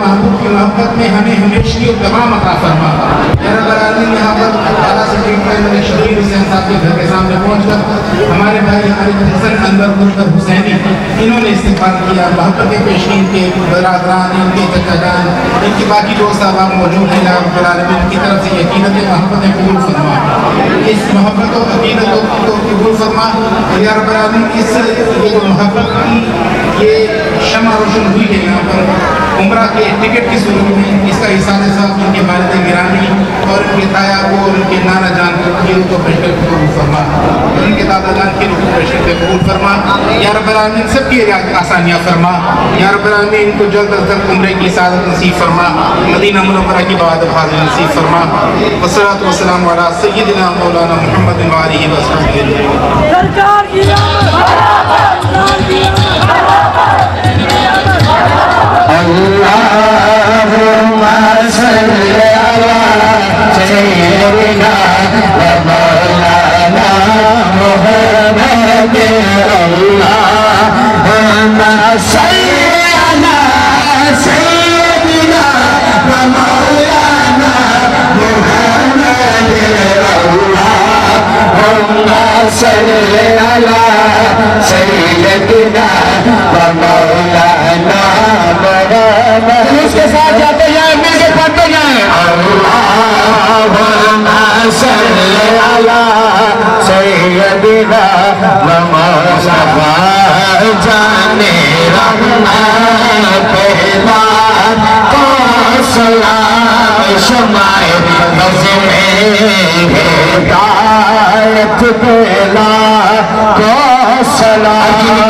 محبوب کی محبت میں ہمیں ہمیشہ کی تمام عطا فرما میرا برادری یہاں پر تعالیٰ سے میں شبیر حسین صاحب کے گھر کے سامنے پہنچ کر، ہمارے بھائی ہمارے حسن اندر مشتر حسینی، انہوں نے استقبال کیا، محبت پیشین کے، برادران، ان کے چچا جان، ان کے باقی دوست احباب موجود ہیں رب ان کی طرف سے یقینت محبت قبول فرما۔ اس محبت و عقیدت کو قبول فرما۔ یا رب العالمین، اس یہ محبت کی، یہ شمع روشن ہوئی ہے یہاں پر عمرہ کے ٹکٹ کی صورت میں اس کا حصہ دے حساب ان کے بارد گرانی اور ان کے تایا کو اور ان کے نانا جان کی روح کو بشکل قبول فرما۔ اور ان کے دادا جان کی روح کو بشکل قبول فرما۔ یا رب العالمین، سب کی آسانیاں فرما۔ یا رب العالمین، ان کو جلد از جلد عمرے کی سعادت نصیب فرما۔ مدینہ منورہ کی بعد حاضر نصیب فرما۔ وسلات وسلام علی سیدنا مولانا محمد علیہ وسلم سرکار کی محمد اللهم سيدنا ومولانا محمد اس کے ساتھ جاتے جائیں مل کے پڑھتے جائیں اللهم صل على سيدنا ومولانا جان رحمان پہلا کو شمائے بز میں ہدایت پہلا کو سلام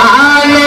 آنے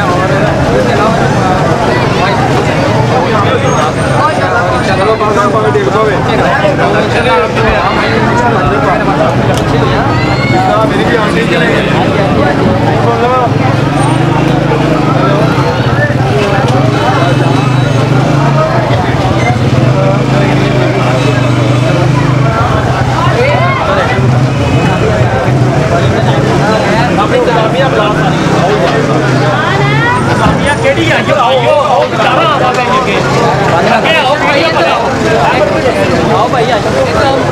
ہیں اور اس کے علاوہ میری بھی آنٹی چلے گی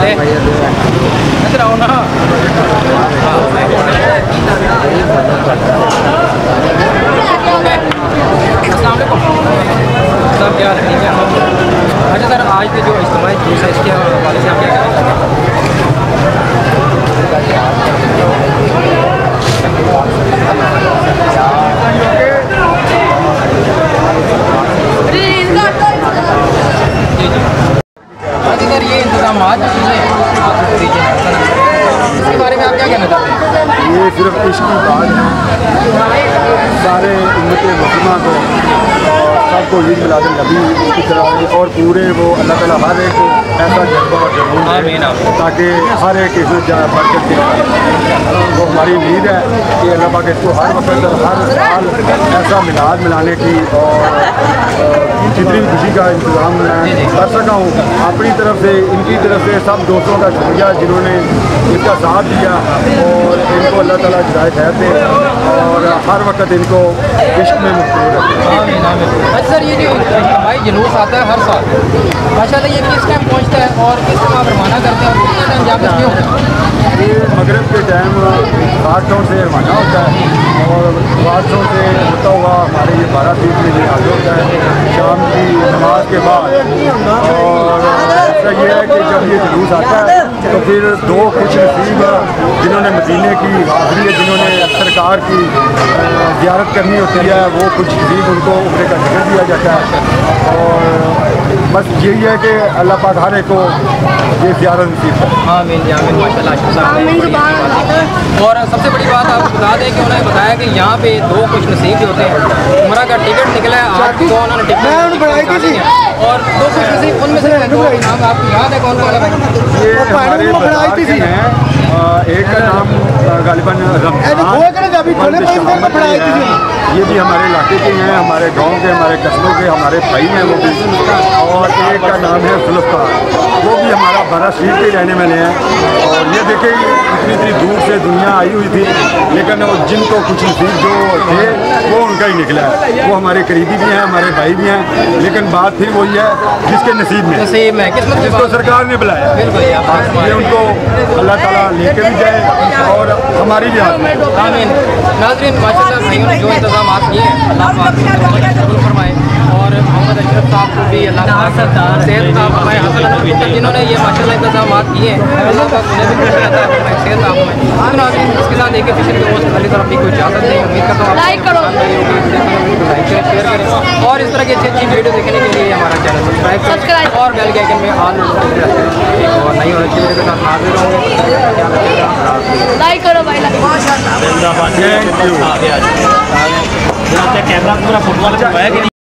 لے ادھر آؤ نا السلام علیکم سب کیا ٹھیک ہے اچھا سر آج کے جو اجتماعی جوس ہے اس کے حوالے سے آپ کیا کہنا چاہتے ہیں کی بات ہے سارے امت مسلمہ کو سب کو عید میلاد نبی کی طرح اور پورے وہ اللہ تعالیٰ ہر ایک کو ایسا جذبہ اور جنون آمین۔ تاکہ ہر ایک اس میں برکت کے وہ ہماری امید ہے کہ اللہ پاک اس کو ہر وقت ہر سال ایسا میلاد ملانے کی اور جتنی بھی خوشی کا انتظام میں کر سکا ہوں اپنی طرف سے ان کی طرف سے سب دوستوں کا شکریہ جنہوں نے اس کا ساتھ دیا اور ان کو اللہ تعالیٰ ہدایت ہے دے اور ہر وقت ان کو عشق میں مقبول رکھے۔ آمین سر یہ جو بھائی جلوس آتا ہے ہر سال۔ ماشاء اللہ یہ کس ٹائم پہنچتا ہے اور کس ٹائم آپ روانہ کرتے ہیں اور ٹائم جا کر کیوں؟ یہ مغرب کے ٹائم بادشاہوں سے روانہ ہوتا ہے اور بادشاہوں سے ہوتا ہوا ہمارے یہ بارہ تیس میں یہ آگے ہوتا ہے شام کی نماز کے بعد۔ اور یہ ہے کہ جب یہ جلوس آتا ہے تو پھر دو خوش نصیب جنہوں نے مدینے کی حاضری ہے، جنہوں نے سرکار کی زیارت کرنی ہوتی ہے، وہ خوش نصیب ان کو عمرے کا ذکر دیا جاتا ہے۔ اور بس یہی ہے کہ اللہ پاک ہر ایک کو یہ زیارت نصیب آمین جی آمین ماشاء اللہ صاحب نے آمین، اچھی بات کی۔ اور سب سے بڑی بات آپ کو بتا دیں کہ انہوں نے بتایا کہ یہاں پہ دو خوش نصیب جو ہوتے ہیں عمرہ کا ٹکٹ نکلا ہے آج تو انہوں نے ٹکٹ ہے۔ اور دو خوش نصیب ان میں سے دو نام آپ کو یاد ہے کون کون ہے؟ یہ ہمارے ہیں ایک کا نام غالباً رمضان۔ یہ بھی ہمارے علاقے کے ہیں، ہمارے گاؤں کے، ہمارے قصبوں کے، ہمارے بھائی ہیں وہ بھی۔ اور ایک کا نام ہے سلفان بارہ شریف کے رہنے والے ہیں۔ اور یہ دیکھیں اتنی اتنی دور سے دنیا آئی ہوئی تھی لیکن وہ جن کو کچھ نصیب جو تھے وہ ان کا ہی نکلا ہے۔ وہ ہمارے قریبی بھی ہیں ہمارے بھائی بھی ہیں لیکن بات پھر وہی ہے جس کے نصیب میں۔ نصیب جس کو سرکار نے بلایا۔ یہ ان کو اللہ تعالیٰ لے کے بھی جائے اور ہماری بھی ہاتھ میں۔ آمین۔ ناظرین ماشاء اللہ بھائیوں نے جو انتظامات کیے ہیں اللہ پاک ان کو قبول فرمائے۔ اور محمد اشرف صاحب کو بھی اللہ پاک صحت صاحب جنہوں نے یہ ماشاء اللہ انتظامات کیے ہیں اللہ پاک انہیں بھی خوش رہتا ہے فرمائے صحت فرمائے تو ناظرین اس کے ساتھ ایک فشر کے دوست والی طرف بھی کوئی اجازت نہیں امید کرتا ہوں آپ لائک کرو۔ لائک کریں شیئر کریں اور اس طرح کی اچھی اچھی ویڈیو دیکھنے کے لیے ہمارا چینل سبسکرائب کریں سبسکرائب۔ اور بیل کے آئکن میں آل اور نئی اور اچھی ویڈیو کے ساتھ حاضر ہوں اللہ لائک کرو بھائی لائک تھینک یو کیمرہ پورا فٹ بال